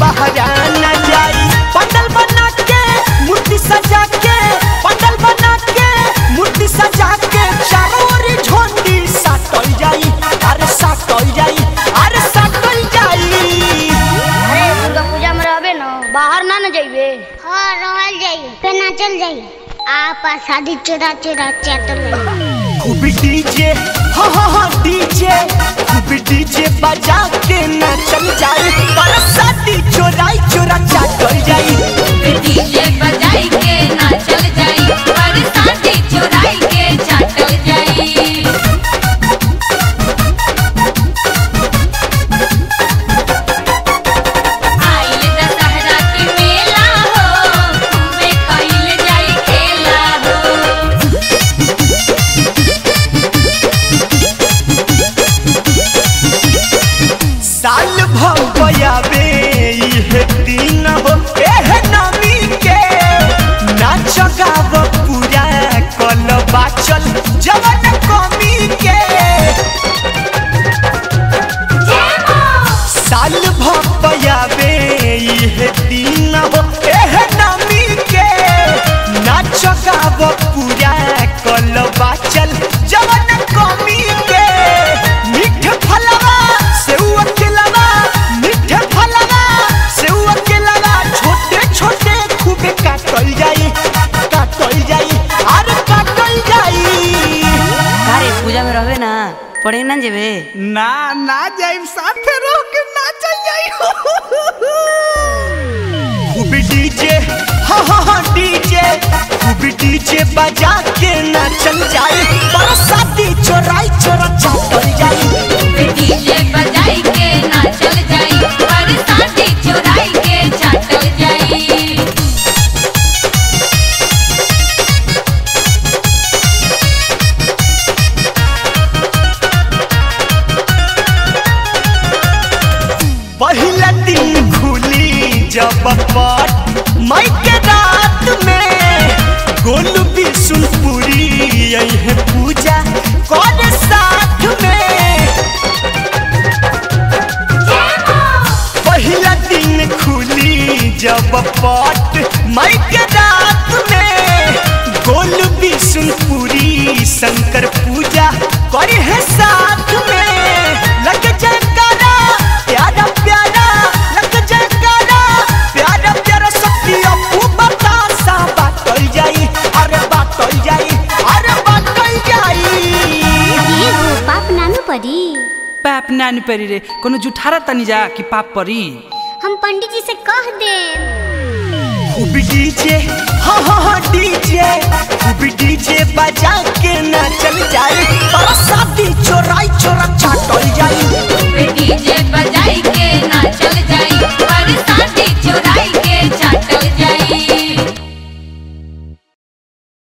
बहरा न जाई। पंडल बना के मूर्ति सजा के पंडल बना के मूर्ति सजा के चारों ओर झोंडी साटल जाई अरे साटल जाई अरे साटल जाई। अरे दुर्गा पूजा में रहबे न बाहर ना न जाइबे। हाँ रहल जाई पे ना चल जाई आप शादी चुरा चुरा चटल खूब डीजे हाँ हाँ हाँ डीजे खूब डीजे बजा के न चल जाए कल बाचल जवन कमी के। मीठ फलवा सेउआ के लवा मीठे फलवा सेउआ के लवा छोटे छोटे खूबे काटल जाई काटल जाई अरे काटल जाई। कारे पूजा में रहबे ना पढ़े ना जेबे। ना ना जाइब साथे रह के नाचल जाई। खूब डीजे हाँ हाँ हाँ डीजे। खूब डीजे बजा के नाचल जाई बरसाती चोराई चोरा चाटल जाई डीजे बजाई के नाचल जाई। पर शादी चुराई के चाटल जाई। पहला दिन खुली जब पट के रात में गोलू बिशुनपुरी यही जब पट मई के रात में गोलू बिशुनपुरी शंकर पूजा करे है साथ में। लग जयकारा प्यारा प्यारा लग जयकारा प्यारा प्यारा शक्ति अपू बतासा बाटल जाई अरे बाटल जाई अरे बाटल जाई। ये हो पाप नानू परी। पाप नानी परी रे कोनो जुठारा तनी जा कि पाप परी। हम पंडित जी से कह दे। खूब डीजे हा हा हा डीजे। खूब डीजे बजा के ना चल जाए। पर शादी चोराई चोरा जाए। डीजे